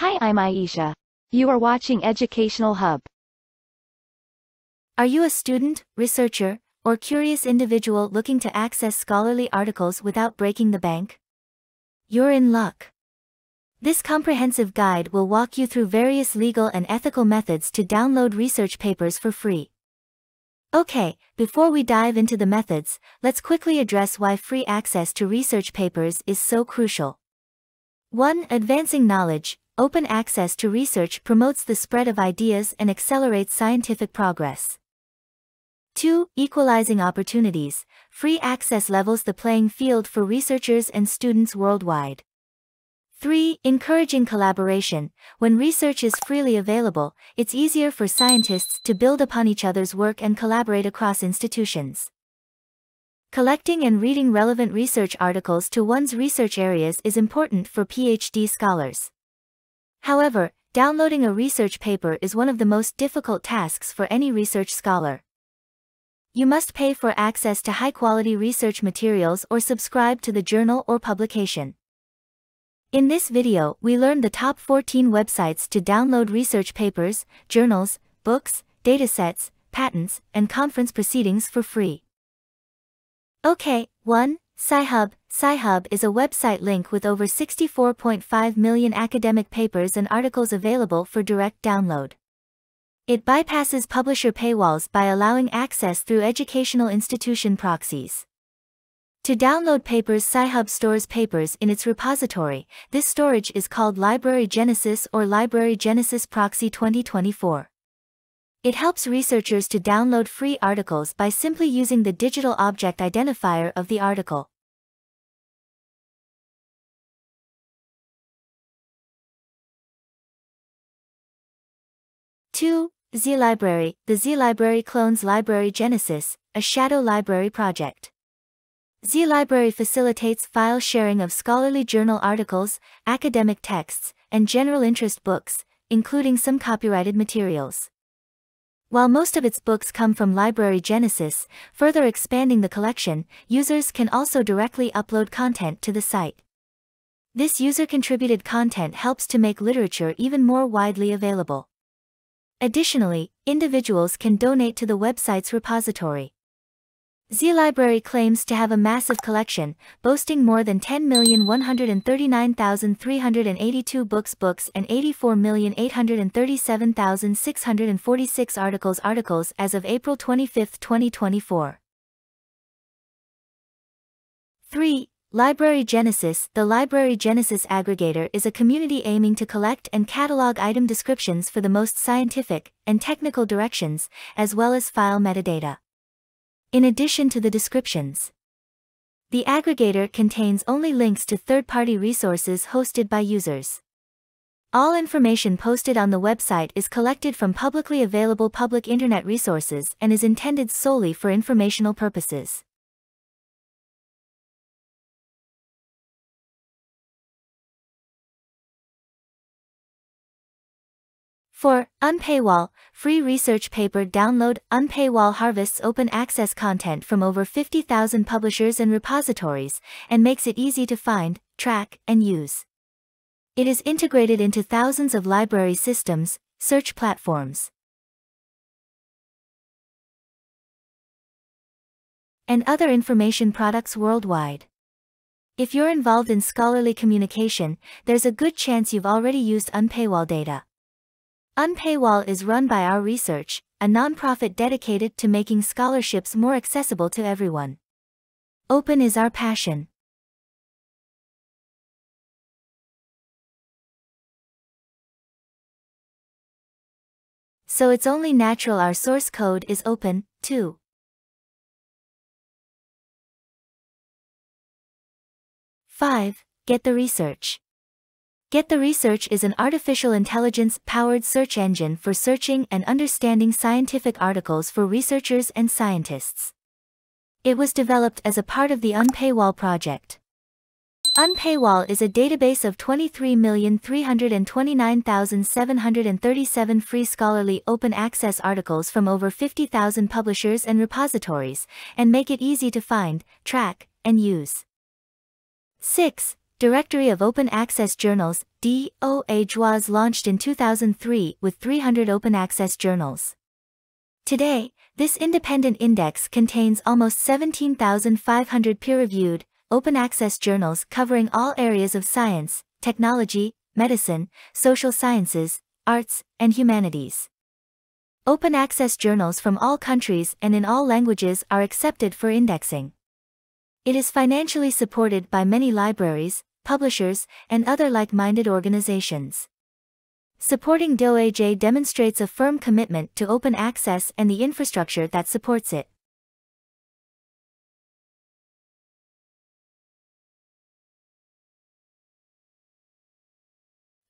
Hi, I'm Aisha. You are watching Educational Hub. Are you a student, researcher, or curious individual looking to access scholarly articles without breaking the bank? You're in luck. This comprehensive guide will walk you through various legal and ethical methods to download research papers for free. Okay, before we dive into the methods, let's quickly address why free access to research papers is so crucial. 1. Advancing knowledge. Open access to research promotes the spread of ideas and accelerates scientific progress. 2. Equalizing opportunities. Free access levels the playing field for researchers and students worldwide. 3. Encouraging collaboration. When research is freely available, it's easier for scientists to build upon each other's work and collaborate across institutions. Collecting and reading relevant research articles to one's research areas is important for PhD scholars. However, downloading a research paper is one of the most difficult tasks for any research scholar. You must pay for access to high-quality research materials or subscribe to the journal or publication. In this video, we learn the top 14 websites to download research papers, journals, books, datasets, patents, and conference proceedings for free. Okay, 1. Sci-Hub Sci-Hub is a website link with over 64.5 million academic papers and articles available for direct download. It bypasses publisher paywalls by allowing access through educational institution proxies. To download papers Sci-Hub stores papers in its repository, this storage is called Library Genesis or Library Genesis Proxy 2024. It helps researchers to download free articles by simply using the digital object identifier of the article. Two, Z-Library. The Z-Library clones Library Genesis, a shadow library project. Z-Library facilitates file sharing of scholarly journal articles, academic texts, and general interest books, including some copyrighted materials. While most of its books come from Library Genesis, further expanding the collection, users can also directly upload content to the site. This user-contributed content helps to make literature even more widely available. Additionally, individuals can donate to the website's repository. Z-Library claims to have a massive collection, boasting more than 10,139,382 books books and 84,837,646 articles articles as of April 25, 2024. 3. Library Genesis The Library Genesis aggregator is a community aiming to collect and catalog item descriptions for the most scientific and technical directions, as well as file metadata in addition to the descriptions. The aggregator contains only links to third-party resources hosted by users. All information posted on the website is collected from publicly available public internet resources and is intended solely for informational purposes. For Unpaywall, free research paper download Unpaywall harvests open access content from over 50,000 publishers and repositories and makes it easy to find, track, and use. It is integrated into thousands of library systems, search platforms, and other information products worldwide. If you're involved in scholarly communication, there's a good chance you've already used Unpaywall data. Unpaywall is run by Our Research, a nonprofit dedicated to making scholarships more accessible to everyone. Open is our passion. So it's only natural our source code is open, too. Five, get the research. Get the Research is an artificial intelligence-powered search engine for searching and understanding scientific articles for researchers and scientists. It was developed as a part of the Unpaywall project. Unpaywall is a database of 23,329,737 free scholarly open access articles from over 50,000 publishers and repositories, and make it easy to find, track, and use. 6. Directory of Open Access Journals, DOA was launched in 2003 with 300 open access journals. Today, this independent index contains almost 17,500 peer-reviewed, open access journals covering all areas of science, technology, medicine, social sciences, arts, and humanities. Open access journals from all countries and in all languages are accepted for indexing. It is financially supported by many libraries, publishers, and other like-minded organizations. Supporting DOAJ demonstrates a firm commitment to open access and the infrastructure that supports it.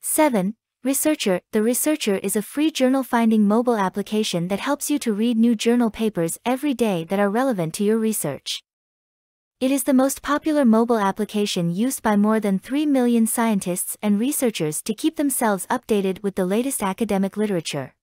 Seven, Researcher The Researcher is a free journal finding mobile application that helps you to read new journal papers every day that are relevant to your research. It is the most popular mobile application used by more than 3 million scientists and researchers to keep themselves updated with the latest academic literature.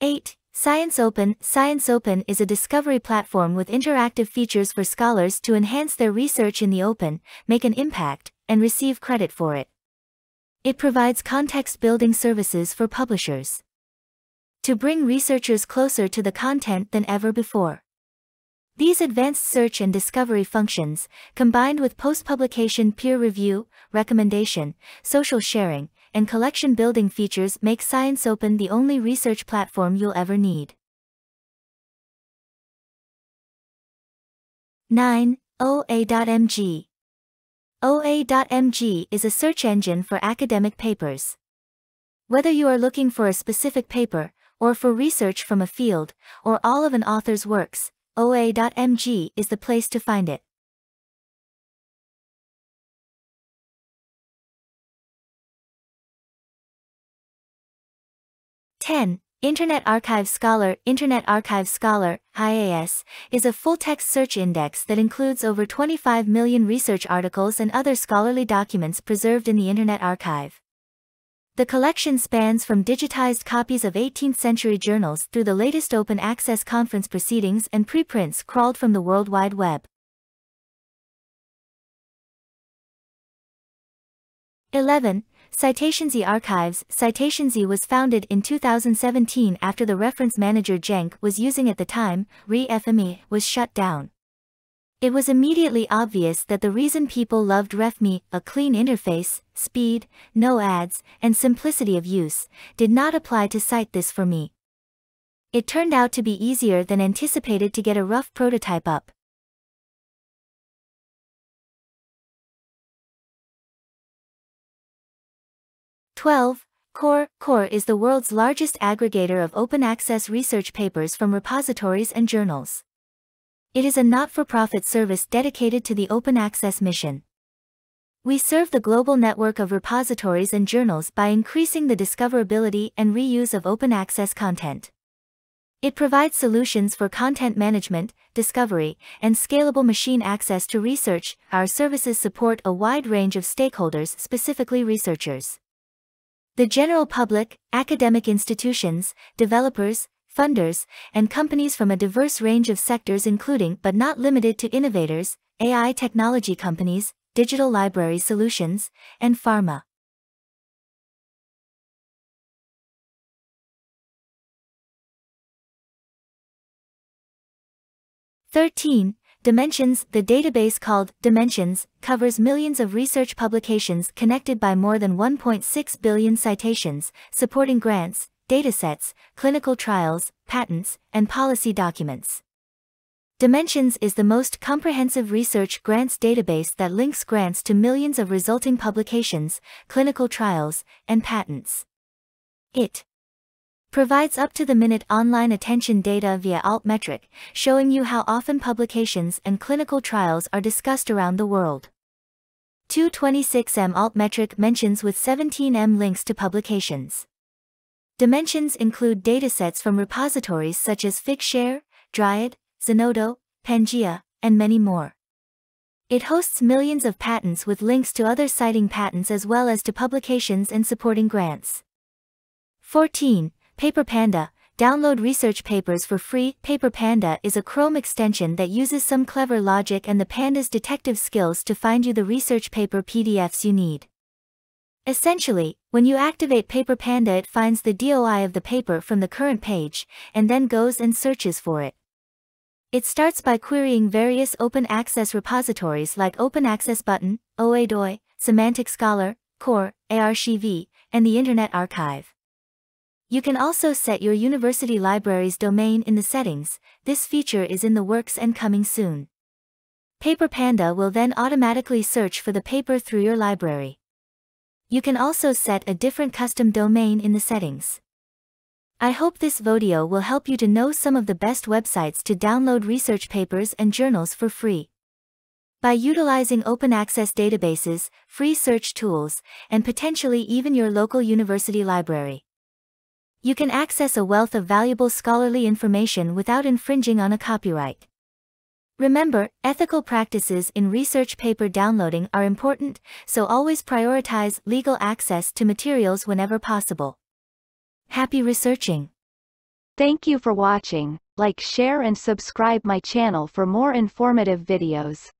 8. Science Open Science Open is a discovery platform with interactive features for scholars to enhance their research in the open, make an impact, and receive credit for it. It provides context-building services for publishers. To bring researchers closer to the content than ever before. These advanced search and discovery functions, combined with post-publication peer review, recommendation, social sharing, and collection building features make Science Open the only research platform you'll ever need. 9. OA.mg OA.mg is a search engine for academic papers. Whether you are looking for a specific paper, or for research from a field, or all of an author's works, OA.mg is the place to find it. Ten. Internet Archive Scholar Internet Archive Scholar, IAS, is a full-text search index that includes over 25 million research articles and other scholarly documents preserved in the Internet Archive. The collection spans from digitized copies of 18th-century journals through the latest open access conference proceedings and preprints crawled from the World Wide Web. 11. Citationsy Archives Citationsy was founded in 2017 after the reference manager Cenk was using at the time, RefME, was shut down. It was immediately obvious that the reason people loved RefMe, a clean interface, speed, no ads, and simplicity of use, did not apply to cite this for me. It turned out to be easier than anticipated to get a rough prototype up. Twelve, Core Core is the world's largest aggregator of open access research papers from repositories and journals. It is a not-for-profit service dedicated to the open access mission. We serve the global network of repositories and journals by increasing the discoverability and reuse of open access content. It provides solutions for content management, discovery, and scalable machine access to research. Our services support a wide range of stakeholders, specifically researchers. The general public, academic institutions, developers, funders, and companies from a diverse range of sectors including but not limited to innovators, AI technology companies, digital library solutions, and pharma. Thirteen, Dimensions, the database called Dimensions, covers millions of research publications connected by more than 1.6 billion citations, supporting grants, datasets, clinical trials, patents, and policy documents. Dimensions is the most comprehensive research grants database that links grants to millions of resulting publications, clinical trials, and patents. It provides up-to-the-minute online attention data via Altmetric, showing you how often publications and clinical trials are discussed around the world. 226M Altmetric mentions with 17M links to publications. Dimensions include datasets from repositories such as Figshare, Dryad, Zenodo, PANGAEA, and many more. It hosts millions of patents with links to other citing patents as well as to publications and supporting grants. 14. Paper Panda download research papers for free. Paper Panda is a Chrome extension that uses some clever logic and the Panda's detective skills to find you the research paper PDFs you need. Essentially, when you activate Paper Panda it finds the DOI of the paper from the current page, and then goes and searches for it. It starts by querying various open access repositories like Open Access Button, OADOI, Semantic Scholar, Core, ARXiv, and the Internet Archive. You can also set your university library's domain in the settings, this feature is in the works and coming soon. Paper Panda will then automatically search for the paper through your library. You can also set a different custom domain in the settings. I hope this video will help you to know some of the best websites to download research papers and journals for free. By utilizing open access databases, free search tools, and potentially even your local university library, you can access a wealth of valuable scholarly information without infringing on a copyright. Remember, ethical practices in research paper downloading are important, so always prioritize legal access to materials whenever possible. Happy researching! Thank you for watching. Like share and subscribe my channel for more informative videos.